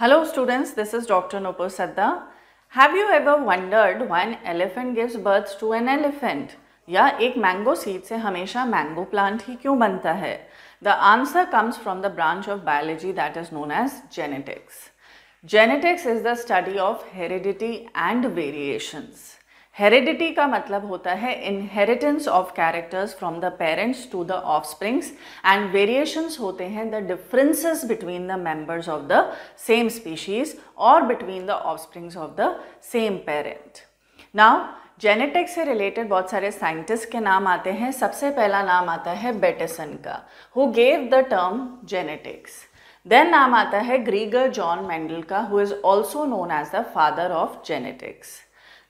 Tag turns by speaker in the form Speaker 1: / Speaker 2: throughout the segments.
Speaker 1: Hello students, this is Dr. Nupur Sadda. Have you ever wondered why an elephant gives birth to an elephant? या एक mango seed से हमेशा mango plant ही क्यों बनता है the answer comes from the branch of biology that is known as genetics genetics is the study of heredity and variations Heredity का मतलब होता है inheritance of characters from the parents to the offspring and variations होते हैं the differences between the members of the same species और between the offspring of the same parent now genetics से related बहुत सारे साइंटिस्ट के नाम आते हैं। सबसे पहला नाम आता है बेटेसन का who gave the term genetics then नाम आता है ग्रीगर जॉन मेंडल का who is also known as the father of genetics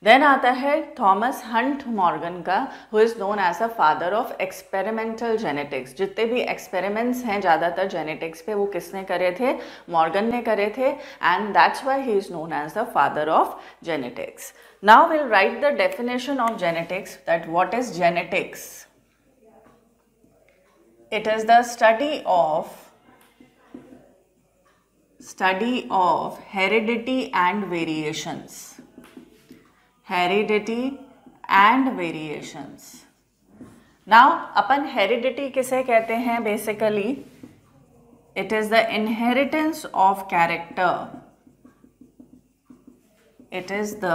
Speaker 1: then आता है थॉमस हंट मॉर्गन का who is known as a father of experimental genetics जितने भी experiments हैं, ज़्यादातर जेनेटिक्स पे वो किसने करे थे? मॉर्गन ने करे थे and that's why he is known as the father of genetics now will write the definition of genetics that what is genetics it is the study of study of heredity and variations. Heredity and variations now upon heredity किसे कहते हैं basically it is the inheritance of character it is the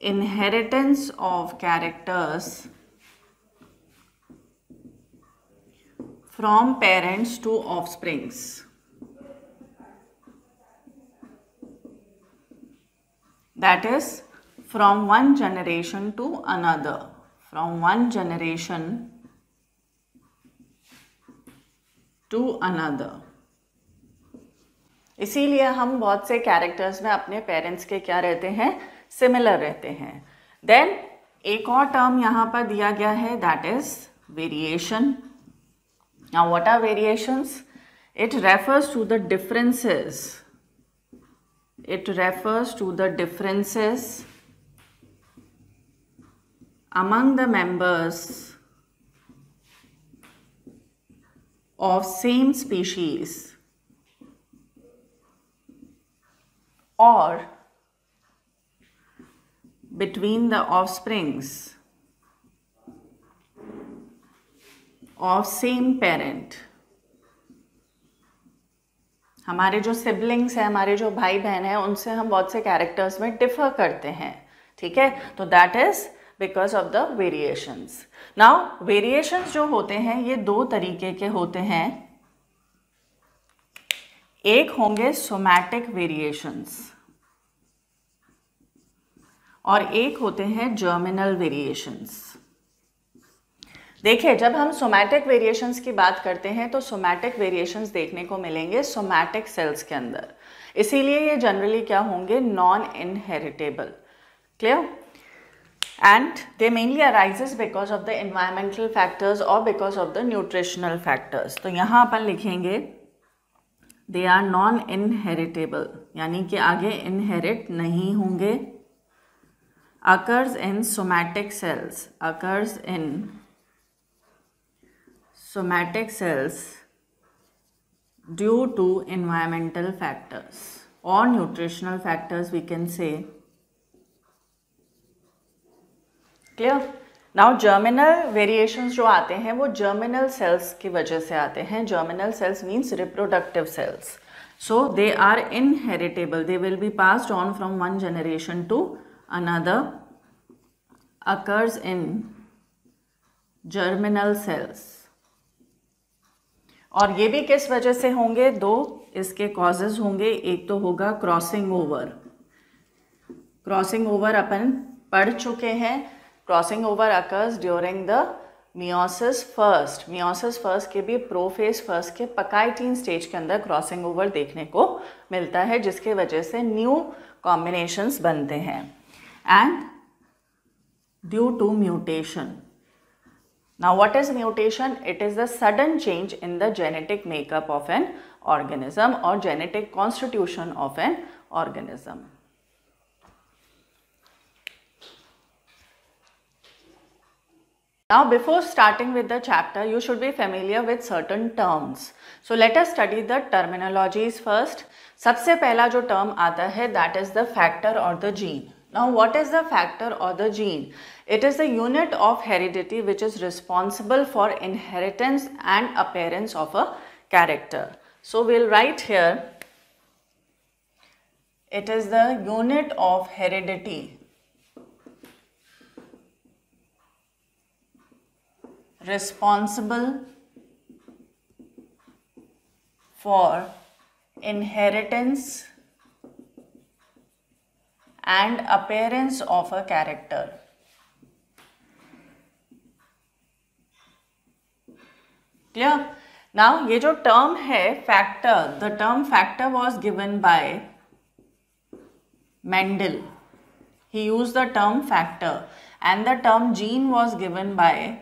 Speaker 1: inheritance of characters from parents to offsprings. That is from one generation to another. From one generation to another. इसीलिए हम बहुत से characters में अपने parents के क्या रहते हैं? सिमिलर रहते हैं। देन एक और टर्म यहाँ पर दिया गया है that is variation now what are variations it refers to the differences it refers to the differences. Among the members of same species or between the offsprings of same parent हमारे जो siblings हैं हमारे जो भाई बहन हैं उनसे हम बहुत से कैरेक्टर्स में डिफर करते हैं ठीक है तो that is because of the variations now variations जो होते हैं, ये दो तरीके के होते हैं। एक होंगे सोमैटिक वेरिएशंस और एक होते हैं जर्मिनल वेरिएशंस देखिए, जब हम सोमैटिक वेरिएशंस की बात करते हैं तो सोमैटिक वेरिएशंस देखने को मिलेंगे सोमैटिक सेल्स के अंदर। इसीलिए ये जनरली क्या होंगे? Non inheritable clear and they mainly arises because of the environmental factors और because of the nutritional factors तो यहाँ अपन लिखेंगे दे आर नॉन इनहेरिटेबल यानी कि आगे इनहेरिट नहीं होंगे occurs in somatic cells occurs in somatic cells due to environmental factors or nutritional factors we can say clear now germinal variations जो आते हैं, वो जर्मिनल सेल्स की वजह से आते हैं। Germinal cells means reproductive cells so they are inheritable they will be passed on from one generation to another occurs in germinal cells और ये भी किस वजह से होंगे? दो इसके कॉजेज होंगे। एक तो होगा क्रॉसिंग ओवर क्रॉसिंग ओवर अपन पढ़ चुके हैं। Crossing over occurs during the meiosis first meiosis first के भी प्रोफेस फ़र्स्ट के पकाइटीन स्टेज के अंदर क्रॉसिंग ओवर देखने को मिलता है, जिसके वजह से न्यू कॉम्बिनेशंस बनते हैं and due to mutation Now, what is mutation? It is the sudden change in the genetic makeup of an organism or genetic constitution of an organism. Now before starting with the chapter, you should be familiar with certain terms. So let us study the terminologies first. सबसे पहला जो term आता है that is the factor or the gene. Now what is the factor or the gene? It is the unit of heredity which is responsible for inheritance and appearance of a character. So we'll write here, it is the unit of heredity responsible for inheritance and appearance of a character. Clear? Now, ये जो term है factor, the term factor was given by Mendel. He used the term factor and the term gene was given by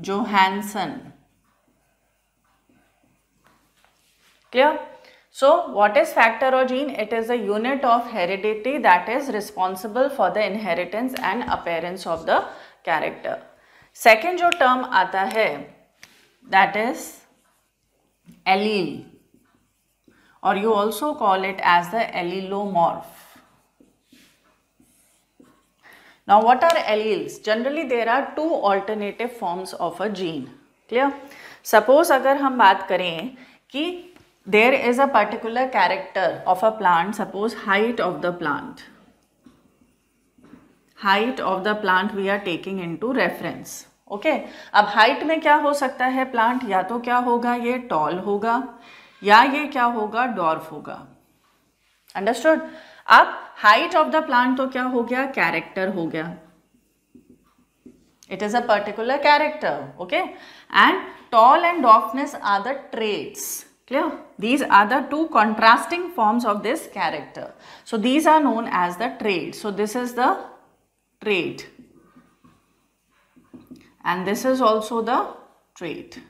Speaker 1: Johansson. Clear? So, what is factor or gene? It is a unit of heredity that is responsible for the inheritance and appearance of the character. Second जो term आता है that is allele or you also call it as the allelomorph. Now what are alleles? Generally there are two alternative forms of a gene. Clear? Suppose अगर हम बात करें कि there is a particular character of a plant, suppose height of the plant. Height of the plant we are taking into reference. Okay okay? अब height में क्या हो सकता है प्लांट या तो क्या होगा ये टॉल होगा या ये क्या होगा डॉर्फ होगा अंडरस्टूड अब हाइट ऑफ द प्लांट तो क्या हो गया कैरेक्टर हो गया it is a particular character okay and tall and dwarfness are the traits clear these are the two contrasting forms of this character so these are known as the trait so this is the trait and this is also the trait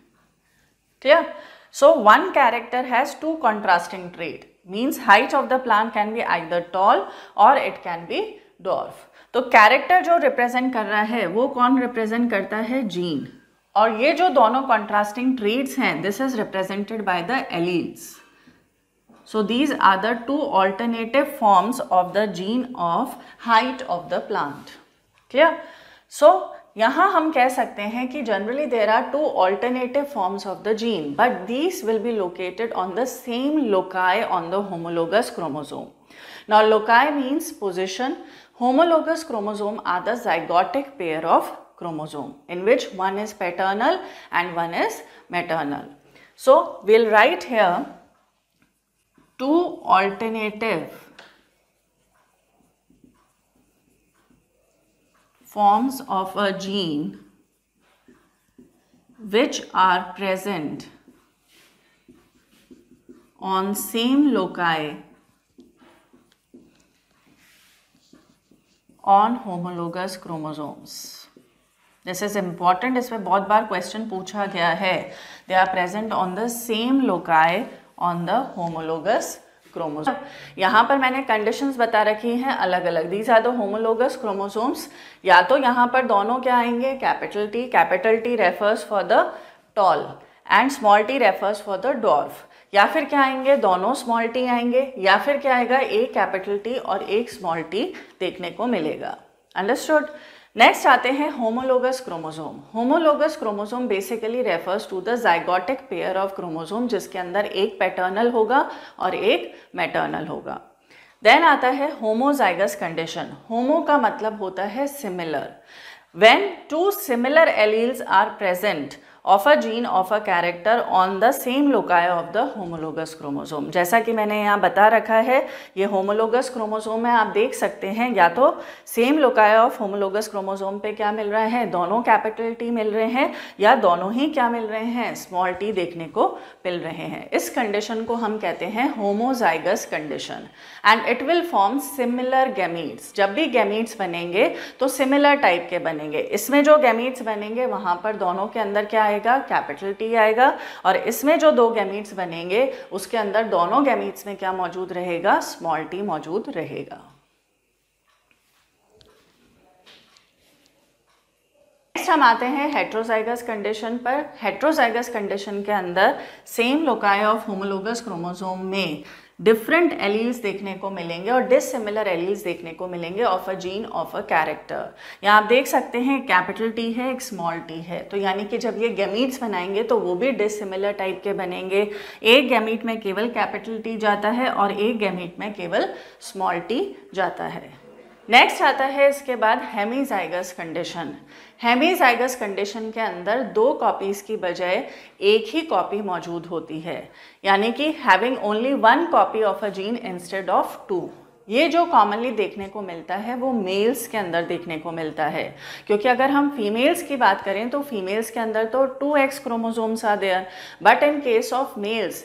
Speaker 1: clear so one character has two contrasting trait Means height of the plant can be either tall और it can be dwarf तो character जो represent कर रहा है, वो कौन represent करता है? जीन और ये जो दोनों कॉन्ट्रास्टिंग ट्रीड्स हैं this is represented by the alleles so these are the two alternative forms of the gene of height of the plant clear so यहाँ हम कह सकते हैं कि generally there are two alternative forms of the gene but these will be located on the same loci on the homologous chromosome now loci means position homologous chromosome are the zygotic pair of chromosome in which one is paternal and one is maternal so will write here two alternative forms of a gene which are present on same loci on homologous chromosomes. This is important. इसमें बहुत बार question पूछा गया है. They are present on the same loci on the homologous chromosome. यहाँ पर मैंने conditions बता रखी हैं अलग अलग these are the homologous chromosomes या तो यहाँ पर दोनों क्या आएँगे? Capital T capital T refers for the tall and small t refers for the dwarf या फिर क्या आएँगे? दोनों स्मॉल टी आएँगे। या फिर क्या आएगा? एक कैपिटल टी और एक स्मॉल टी देखने को मिलेगा। अंडरस्टूड नेक्स्ट आते हैं homologous chromosome homologous chromosome basically refers to the zygotic pair of chromosome जिसके अंदर एक पैटर्नल होगा और एक मैटर्नल होगा. देन आता है होमोजाइगस कंडीशन होमो का मतलब होता है similar when two similar alleles are present of a gene of a character on the same loci of the homologous chromosome जैसा कि मैंने यहाँ बता रखा है, ये होमोलोगस क्रोमोसोम है आप देख सकते हैं, या तो same loci of homologous chromosome पे क्या मिल रहा है, दोनों कैपिटल टी मिल रहे हैं, या दोनों ही क्या मिल रहे हैं स्मॉल टी देखने को मिल रहे हैं। इस कंडीशन को हम कहते हैं homozygous condition and it will form similar gametes जब भी गैमीट्स बनेंगे तो सिमिलर टाइप के बनेंगे। इसमें जो गैमीट्स बनेंगे, वहाँ पर दोनों के अंदर क्या आएगा कैपिटल टी आएगा और इसमें जो दो गैमीट्स बनेंगे, उसके अंदर दोनों गैमीट्स में क्या मौजूद रहेगा? स्मॉल टी मौजूद रहेगा। हम आते हैं हेट्रोजाइगस कंडीशन पर। हेट्रोजाइगस कंडीशन के अंदर same loci of homologous chromosome में डिफरेंट एलील्स देखने को मिलेंगे और डिसिमिलर एलील्स देखने को मिलेंगे of a gene of a character यहाँ आप देख सकते हैं कैपिटल टी है, एक स्मॉल टी है। तो यानी कि जब ये गैमीट्स बनाएँगे तो वो भी डिसिमिलर टाइप के बनेंगे। एक गैमीट में केवल कैपिटल टी जाता है और एक गैमीट में केवल स्मॉल टी जाता है। नेक्स्ट आता है इसके बाद हेमीजाइगस कंडीशन हेमीजाइगस कंडीशन के अंदर दो कॉपीज़ की बजाय एक ही कॉपी मौजूद होती है। यानी कि having only one copy of a gene instead of two ये जो कॉमनली देखने को मिलता है, वो मेल्स के अंदर देखने को मिलता है। क्योंकि अगर हम फीमेल्स की बात करें तो फीमेल्स के अंदर तो two X chromosomes are there but in case of males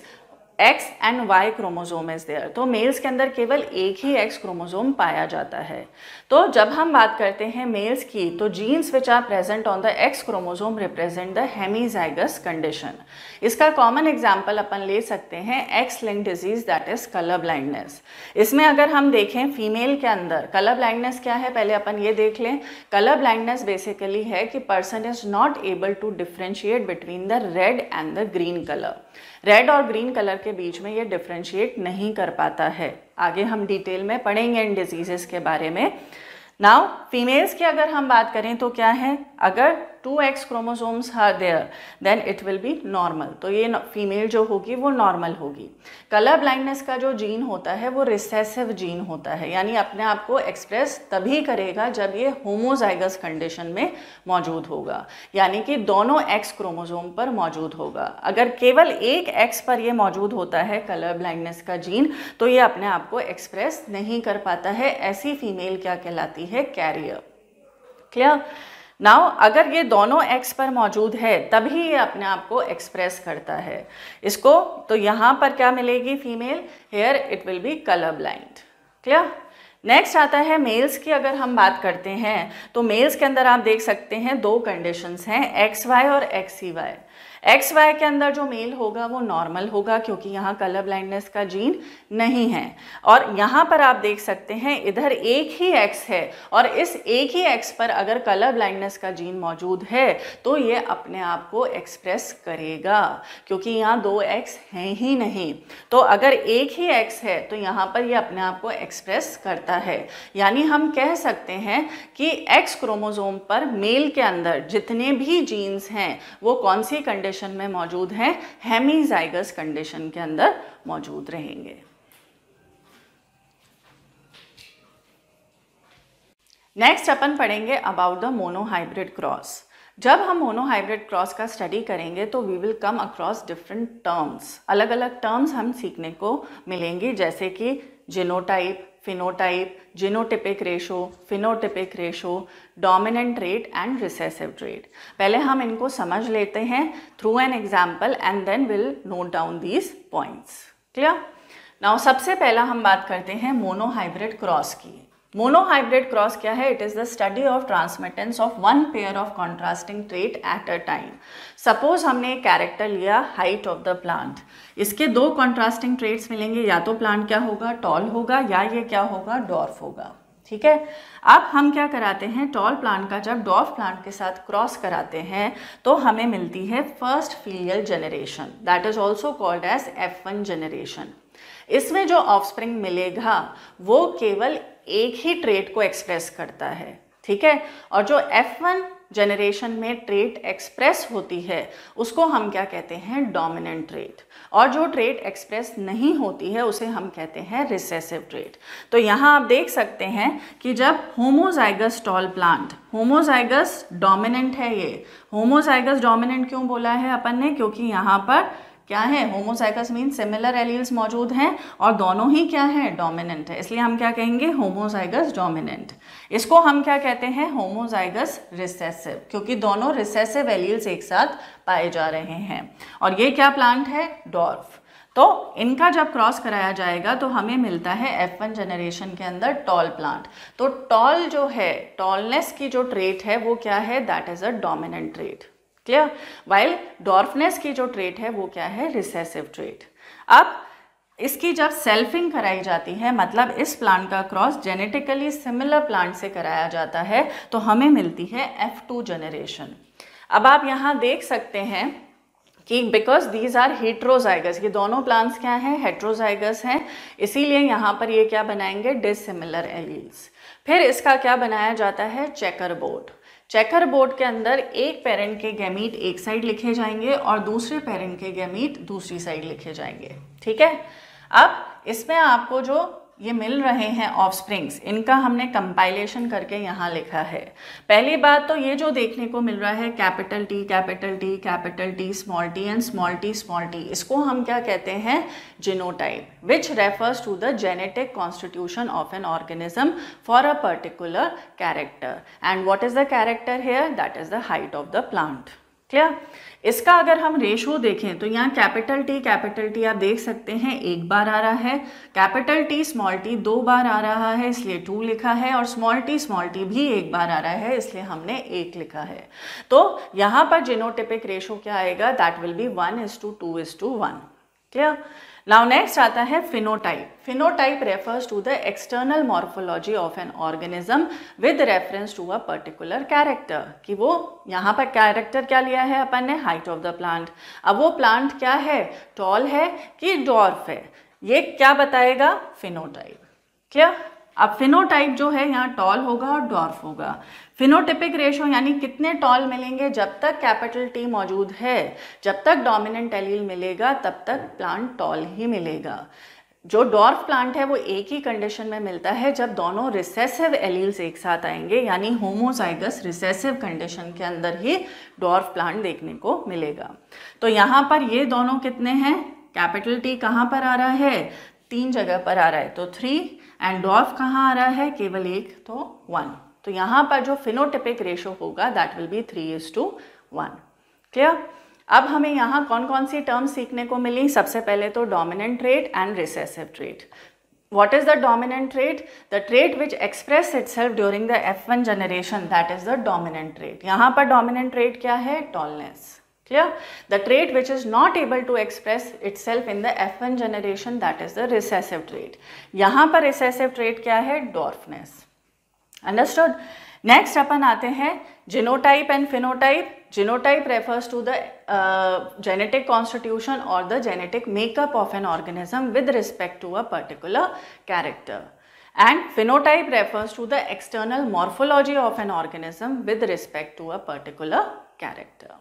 Speaker 1: X and Y chromosome is there तो मेल्स के अंदर केवल एक ही एक्स क्रोमोजोम पाया जाता है। तो जब हम बात करते हैं मेल्स की तो genes which are present on the X chromosome represent the hemizygous condition इसका कॉमन एग्ज़ाम्पल अपन ले सकते हैं X link disease that is colour blindness इसमें अगर हम देखें फीमेल के अंदर कलर ब्लाइंडनेस क्या है? पहले अपन ये देख लें। कलर ब्लाइंडनेस बेसिकली है कि person is not able to differentiate between the red and the green colour red और ग्रीन कलर के बीच में ये डिफ्रेंशिएट नहीं कर पाता है। आगे हम डिटेल में पढ़ेंगे इन डिजीज़ेस के बारे में। नाउ फीमेल्स की अगर हम बात करें तो क्या है? अगर two X chromosomes are there then it will be normal तो ये फीमेल जो होगी, वो नॉर्मल होगी. कलर ब्लाइंडनेस का जो जीन होता है, वो रिसेसिव जीन होता है. यानी अपने आप को एक्सप्रेस तभी करेगा जब ये होमोजाइगस कंडीशन में मौजूद होगा. यानी कि दोनों एक्स क्रोमोसोम पर मौजूद होगा. अगर केवल एक एक्स पर ये मौजूद होता है कलर ब्लाइंडनेस का जीन तो ये अपने आप को एक्सप्रेस नहीं कर पाता है. ऐसी फीमेल क्या कहलाती है? कैरियर क्लियर नाउ अगर ये दोनों एक्स पर मौजूद है, तभी ये अपने आप को एक्सप्रेस करता है। इसको तो यहाँ पर क्या मिलेगी female here it will be colour blind clear next आता है मेल्स की अगर हम बात करते हैं तो मेल्स के अंदर आप देख सकते हैं दो कंडीशंस हैं एक्स वाई और X C Y X Y के अंदर जो मेल होगा वो नॉर्मल होगा क्योंकि यहाँ कलर ब्लाइंडनेस का जीन नहीं है। और यहाँ पर आप देख सकते हैं, इधर एक ही एक्स है और इस एक ही एक्स पर अगर कलर ब्लाइंडनेस का जीन मौजूद है तो ये अपने आप को एक्सप्रेस करेगा, क्योंकि यहाँ दो एक्स हैं ही नहीं। तो अगर एक ही एक्स है तो यहाँ पर ये अपने आप को एक्सप्रेस करता है। यानी हम कह सकते हैं कि एक्स क्रोमोजोम पर मेल के अंदर जितने भी जीन्स हैं, वो कौन सी कंडीशन कंडीशन में मौजूद हैं हेमीजाइगस कंडीशन के अंदर मौजूद रहेंगे। नेक्स्ट अपन पढ़ेंगे अबाउट द मोनोहाइब्रिड क्रॉस जब हम मोनोहाइब्रिड क्रॉस का स्टडी करेंगे तो we will come across different terms अलग अलग टर्म्स हम सीखने को मिलेंगे, जैसे कि genotype phenotype genotypic ratio phenotypic ratio dominant rate and recessive rate पहले हम इनको समझ लेते हैं through an example and then will note down these points clear now सबसे पहला हम बात करते हैं मोनोहाइब्रिड क्रॉस की। मोनोहाइब्रिड क्रॉस क्या है it is the study of transmittance of one pair of contrasting trait at a time suppose हमने एक कैरेक्टर लिया हाइट ऑफ़ द प्लांट इसके दो कॉन्ट्रास्टिंग ट्रेट्स मिलेंगे, या तो प्लांट क्या होगा? टॉल होगा, या ये क्या होगा? डॉर्फ होगा. ठीक है? अब हम क्या कराते हैं? टॉल प्लांट का जब डॉर्फ प्लांट के साथ क्रॉस कराते हैं तो हमें मिलती है first filial generation that is also called as F one generation इसमें जो ऑफस्प्रिंग मिलेगा, वो केवल एक ही ट्रेट को एक्सप्रेस करता है, ठीक है? और जो F1 जनरेशन में ट्रेट एक्सप्रेस होती है, उसको हम क्या कहते हैं? डोमिनेंट ट्रेट और जो ट्रेट एक्सप्रेस नहीं होती है, उसे हम कहते हैं रिसेसिव ट्रेट तो यहाँ आप देख सकते हैं कि जब homozygous tall plant homozygous dominant है ये. होमोजाइगस डोमिनेंट क्यों बोला है अपन ने? क्योंकि यहाँ पर क्या है? होमोसाइकस मीन सिमिलर एलियल्स मौजूद हैं और दोनों ही क्या है? डोमिनेंट है। इसलिए हम क्या कहेंगे? होमोसाइगस डोमिनेंट इसको हम क्या कहते हैं? होमोजाइगस रिसेसिव क्योंकि दोनों रिसेसिव एलियल्स एक साथ पाए जा रहे हैं। और ये क्या प्लांट है? डॉर्फ तो इनका जब क्रॉस कराया जाएगा तो हमें मिलता है F1 जनरेशन के अंदर टॉल प्लांट तो टॉल जो है टॉलनेस की जो ट्रेट है, वो क्या है? That is a dominant trait clear while dwarfness की जो ट्रेट है, वो क्या है? रिसेसिव ट्रेट अब इसकी जब सेल्फिंग कराई जाती है मतलब इस प्लांट का क्रॉस जेनेटिकली सिमिलर प्लांट से कराया जाता है तो हमें मिलती है F2 जनरेशन अब आप यहाँ देख सकते हैं कि बिकॉज़ दीज आर हेट्रोजाइगस ये दोनों प्लांट्स क्या हैं? हेट्रोजाइगस हैं. इसीलिए यहाँ पर ये क्या बनाएँगे? डिसिमिलर एलील्स फिर इसका क्या बनाया जाता है? चेकर बोर्ड चेकर बोर्ड के अंदर एक पेरेंट के गैमीट एक साइड लिखे जाएँगे और दूसरे पेरेंट के गैमीट दूसरी साइड लिखे जाएँगे। ठीक है? अब इसमें आपको जो ये मिल रहे हैं ऑफ़ स्प्रिंग्स इनका हमने कंपाइलेशन करके यहाँ लिखा है। पहली बात तो ये जो देखने को मिल रहा है capital T capital T capital T small T and small T small T इसको हम क्या कहते हैं? Genotype which refers to the genetic constitution of an organism for a particular character and what is the character here that is the height of the plant clear इसका अगर हम ratio देखें तो यहाँ कैपिटल टी कैपिटल टी आप देख सकते हैं, एक बार आ रहा है। कैपिटल टी स्मॉल टी दो बार आ रहा है, इसलिए टू लिखा है, और स्मॉल टी स्मॉल टी भी एक बार आ रहा है, इसलिए हमने एक लिखा है। तो यहाँ पर जिनोटिपिक रेशो क्या आएगा? That will be one is to two is to one clear now next आता है phenotype phenotype refers to the external morphology of an organism with reference to a particular character कि वो यहाँ पर character क्या लिया है अपन ने? हाइट ऑफ़ द प्लांट अब वो प्लांट क्या है? टॉल है कि डॉर्फ है? ये क्या बताएगा? फिनोटाइप क्या अब फिनोटाइप जो है यहाँ टॉल होगा और डॉर्फ होगा. फिनोटिपिक रेशो यानी कितने टॉल मिलेंगे जब तक कैपिटल टी मौजूद है? जब तक डोमिनेंट एलील मिलेगा, तब तक प्लांट टॉल ही मिलेगा। जो डॉर्फ प्लांट है, वो एक ही कंडीशन में मिलता है जब दोनों रिसेसिव एलील्स एक साथ आएँगे, यानी होमोजाइगस रिसेसिव कंडीशन के अंदर ही डॉर्फ प्लांट देखने को मिलेगा। तो यहाँ पर ये दोनों कितने हैं? कैपिटल टी कहाँ पर आ रहा है? तीन जगह पर आ रहा है तो थ्री एंड डॉर्फ कहाँ आ रहा है? केवल एक तो वन तो यहाँ पर जो फिनोटिपिक रेशो होगा that will be three is to one clear अब हमें यहाँ कौन कौन सी टर्म सीखने को मिली? सबसे पहले तो dominant trait and recessive trait what is the dominant trait the trait which express itself during the F one generation that is the dominant trait यहाँ पर डोमिनेंट ट्रेट क्या है? Tallness clear the trait which is not able to express itself in the F one generation that is the recessive trait यहाँ पर recessive trait क्या है? Dwarfness understood next अपन आते हैं genotype and phenotype genotype refers to the genetic constitution और the genetic makeup of an organism with respect to a particular character and phenotype refers to the external morphology of an organism with respect to a particular character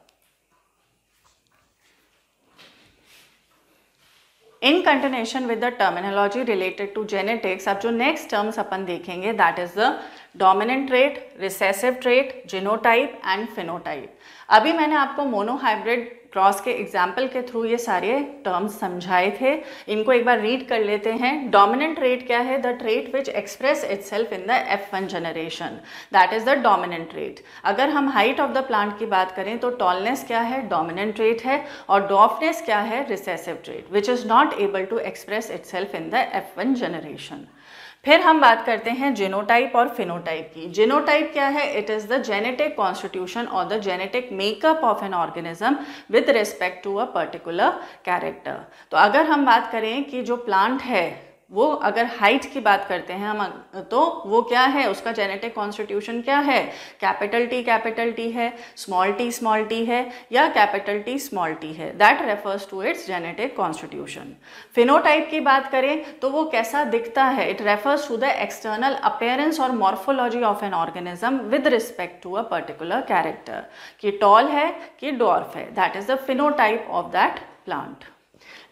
Speaker 1: in continuation with the terminology related to genetics अब जो next terms अपन देखेंगे that is the dominant trait recessive trait genotype and phenotype अभी मैंने आपको monohybrid cross के example के through ये सारे टर्म्स समझाए थे। इनको एक बार रीड कर लेते हैं। डोमिनेंट ट्रेट क्या है? The trait which express itself in the F one generation that is the dominant trait अगर हम हाइट ऑफ़ द प्लांट की बात करें तो टॉलनेस क्या है? डोमिनेंट ट्रेट है। और डॉफनेस क्या है? Recessive trait which is not able to express itself in the F one generation फिर हम बात करते हैं जेनोटाइप और फिनोटाइप की। जेनोटाइप क्या है? It is the genetic constitution और the genetic makeup of an organism with respect to a particular character तो अगर हम बात करें कि जो प्लांट है वो अगर हाइट की बात करते हैं हम तो वो क्या है? उसका जेनेटिक कॉन्स्टिट्यूशन क्या है? कैपिटल टी कैपिटल टी है स्मॉल टी स्मॉल टी है या कैपिटल टी स्मॉल टी है? That refers to its genetic constitution phenotype की बात करें तो वो कैसा दिखता है? It refers to the external appearance और morphology of an organism with respect to a particular character कि टॉल है कि डॉर्फ है? That is the phenotype of that plant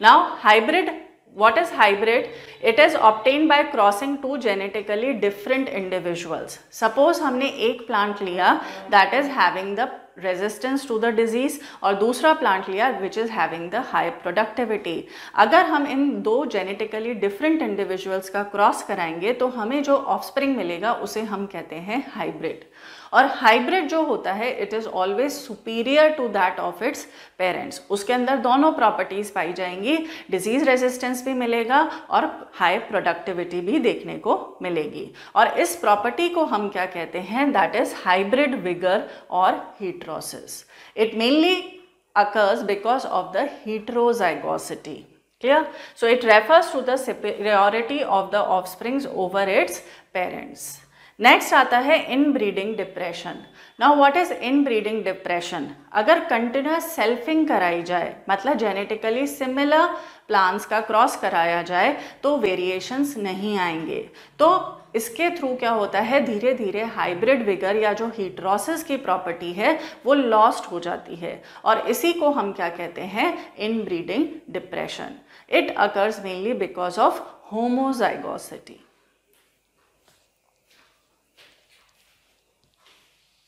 Speaker 1: now hybrid what is hybrid? It is obtained by crossing two genetically different individuals. Suppose हमने एक plant लिया that is having the resistance to the disease और दूसरा plant लिया which is having the high productivity अगर हम इन दो जेनेटिकली डिफरेंट इंडिविजुअल्स का क्रॉस कराएँगे तो हमें जो ऑफस्प्रिंग मिलेगा उसे हम कहते हैं हाइब्रिड और हाइब्रिड जो होता है it is always superior to that of its parents उसके अंदर दोनों प्रॉपर्टीज़ पाई जाएँगी डिज़ीज़ रेजिस्टेंस भी मिलेगा और हाई प्रोडक्टिविटी भी देखने को मिलेगी. और इस प्रॉपर्टी को हम क्या कहते हैं? दैट इज़ हाइब्रिड विगर और heterosis it mainly occurs because of the heterozygosity. Clear? So, it refers to the superiority of the offsprings over its parents. Next आता है inbreeding depression now what is inbreeding depression अगर continuous selfing कराई जाए मतलब genetically similar plants का cross कराया जाए तो वेरिएशंस नहीं आएँगे। तो इसके थ्रू क्या होता है? धीरे धीरे हाइब्रिड विगर या जो हीट्रोसिस की प्रॉपर्टी है, वो लॉस्ट हो जाती है। और इसी को हम क्या कहते हैं? Inbreeding depression it occurs mainly because of homozygosity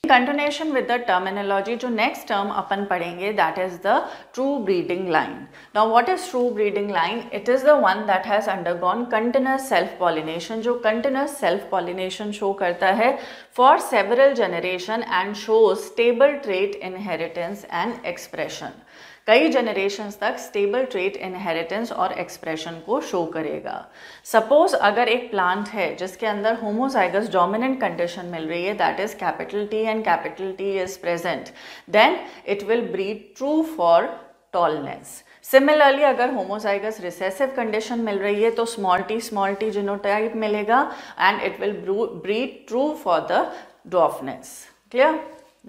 Speaker 1: continuation with the terminology जो नेक्स्ट टर्म अपन पढ़ेंगे that is the true breeding line now what is true breeding line it is the one that has undergone continuous self pollination जो continuous self pollination show करता है for several generation and shows stable trait inheritance and expression कई generations तक stable trait inheritance और expression को show करेगा। Suppose अगर एक प्लांट है, जिसके अंदर होमोजाइगस डोमिनेंट कंडीशन मिल रही है that is capital T and capital T is present then it will breed true for tallness similarly अगर होमोजाइगस रिसेसिव कंडीशन मिल रही है तो small T small T genotype मिलेगा and it will breed true for the dwarfness clear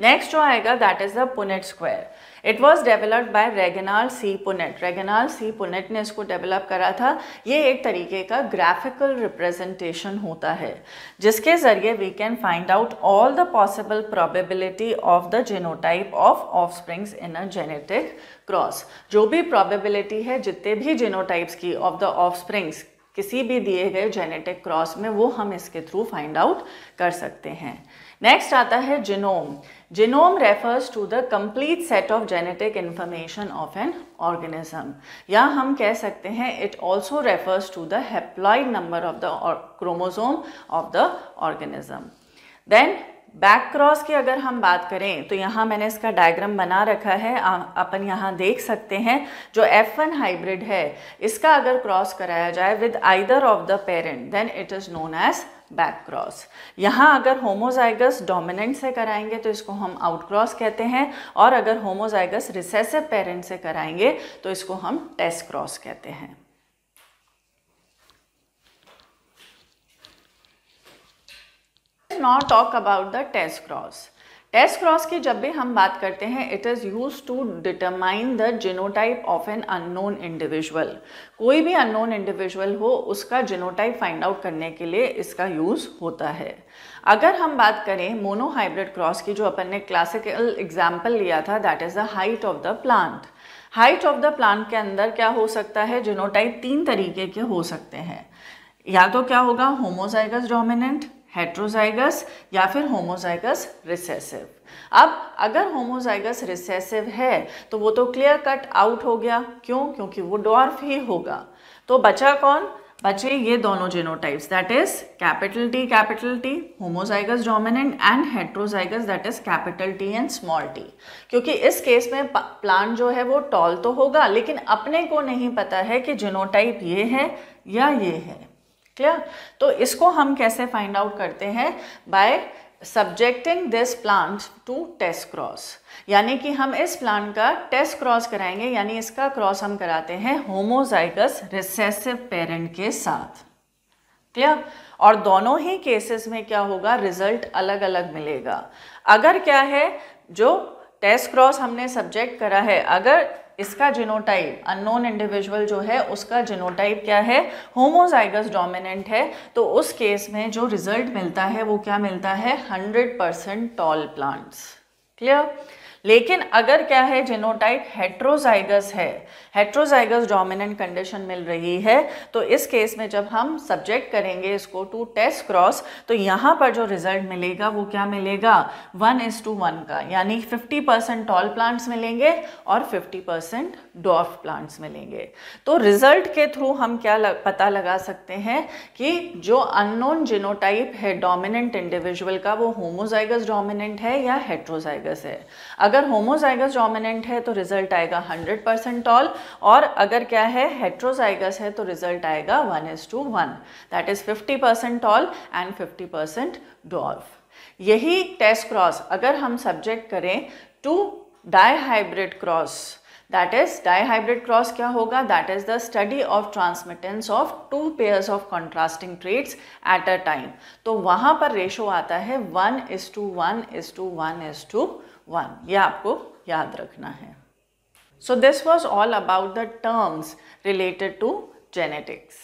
Speaker 1: next जो आएगा that is the Punnett square it was developed by Reginald C Punnett Reginald C Punnett ने इसको develop करा था। ये एक तरीके का ग्राफिकल रिप्रेजेंटेशन होता है, जिसके ज़रिए we can find out all the possible probability of the genotype of offsprings in a genetic cross जो भी प्रॉबेबिलिटी है, जितने भी जेनोटाइप्स की ऑफ़ द ऑफ़ स्प्रिंग्स किसी भी दिए गए जेनेटिक क्रॉस में, वो हम इसके थ्रू फाइंड आउट कर सकते हैं। नेक्स्ट आता है genome genome refers to the complete set of genetic information of an organism या हम कह सकते हैं it also refers to the haploid number of the chromosome of the organism then back cross की अगर हम बात करें तो यहाँ मैंने इसका डायग्राम बना रखा है। अपन यहाँ देख सकते हैं, जो F1 हाइब्रिड है, इसका अगर क्रॉस कराया जाए with either of the parent then it is known as back cross यहाँ अगर होमोजाइगस डोमिनेंट से कराएँगे तो इसको हम आउट क्रॉस कहते हैं, और अगर होमोजाइगस रिसेसिव पेरेंट से कराएँगे तो इसको हम टेस्ट क्रॉस कहते हैं। Now talk about the test cross test cross की जब भी हम बात करते हैं it is use to determine the genotype of an unknown individual कोई भी अननोन इंडिविजुअल हो, उसका जिनोटाइप फाइंड आउट करने के लिए इसका यूज़ होता है। अगर हम बात करें मोनोहाइब्रिड क्रॉस की, जो अपन ने क्लासिकल एग्ज़ाम्पल लिया था that is the height of the plant height of the plant के अंदर क्या हो सकता है? जिनोटाइप तीन तरीके के हो सकते हैं। या तो क्या होगा? होमोजाइगस डोमिनेंट हेट्रोजाइगस या फिर होमोजाइगस रिसेसिव अब अगर होमोजाइगस रिसेसिव है तो वो तो क्लियर कट आउट हो गया। क्यों? क्योंकि वो डॉर्फ ही होगा। तो बचा कौन? बचे ये दोनों genotypes that is capital T capital T homozygous dominant and heterozygous that is capital T and small T क्योंकि इस केस में प्लांट जो है वो टॉल तो होगा, लेकिन अपने को नहीं पता है कि जीनोटाइप ये है या ये है। क्लियर तो इसको हम कैसे फाइंड आउट करते हैं? By subjecting this plant to test cross यानी कि हम इस प्लांट का टेस्ट क्रॉस कराएँगे, यानी इसका क्रॉस हम कराते हैं होमोजाइगस रिसेसिव पेरेंट के साथ. क्लियर और दोनों ही केसेस में क्या होगा? रिज़ल्ट अलग अलग मिलेगा. अगर क्या है, जो टेस्ट क्रॉस हमने सब्जेक्ट करा है, अगर इसका जिनोटाइप अननोन इंडिविजुअल जो है, उसका जिनोटाइप क्या है? होमोजाइगस डोमिनेंट है। तो उस केस में जो रिज़ल्ट मिलता है, वो क्या मिलता है? 100 परसेंट टॉल प्लांट्स क्लियर लेकिन अगर क्या है जिनोटाइप हेट्रोजाइगस है हेट्रोजाइगस डोमिनेंट कंडीशन मिल रही है तो इस केस में जब हम सब्जेक्ट करेंगे इसको टू टेस्ट क्रॉस तो यहाँ पर जो रिज़ल्ट मिलेगा वो क्या मिलेगा? वन इज़ टू वन का यानी 50 परसेंट टॉल प्लांट्स मिलेंगे और 50 परसेंट डॉफ प्लांट्स मिलेंगे। तो रिज़ल्ट के थ्रू हम क्या लग, पता लगा सकते हैं कि जो अननोन जिनोटाइप है डोमिनेंट इंडिविजुअल का वो होमोजाइगस डोमिनेंट है या हेट्रोजाइगस है। अगर होमोजाइगस डोमिनेंट है तो रिज़ल्ट आएगा 100 परसेंट टॉल और अगर क्या है हेट्रोजाइगस है तो रिज़ल्ट आएगा one is to one. That is 50 percent tall and 50 percent dwarf. यही टेस्ट क्रॉस, अगर हम सब्जेक्ट करें to dihybrid cross that is dihybrid cross क्या होगा? That is the study of transmittance of two pairs of contrasting traits at a time तो वहाँ पर ratio आता है one is to one is to one is to one, ये आपको याद रखना है। So this was all about the terms related to genetics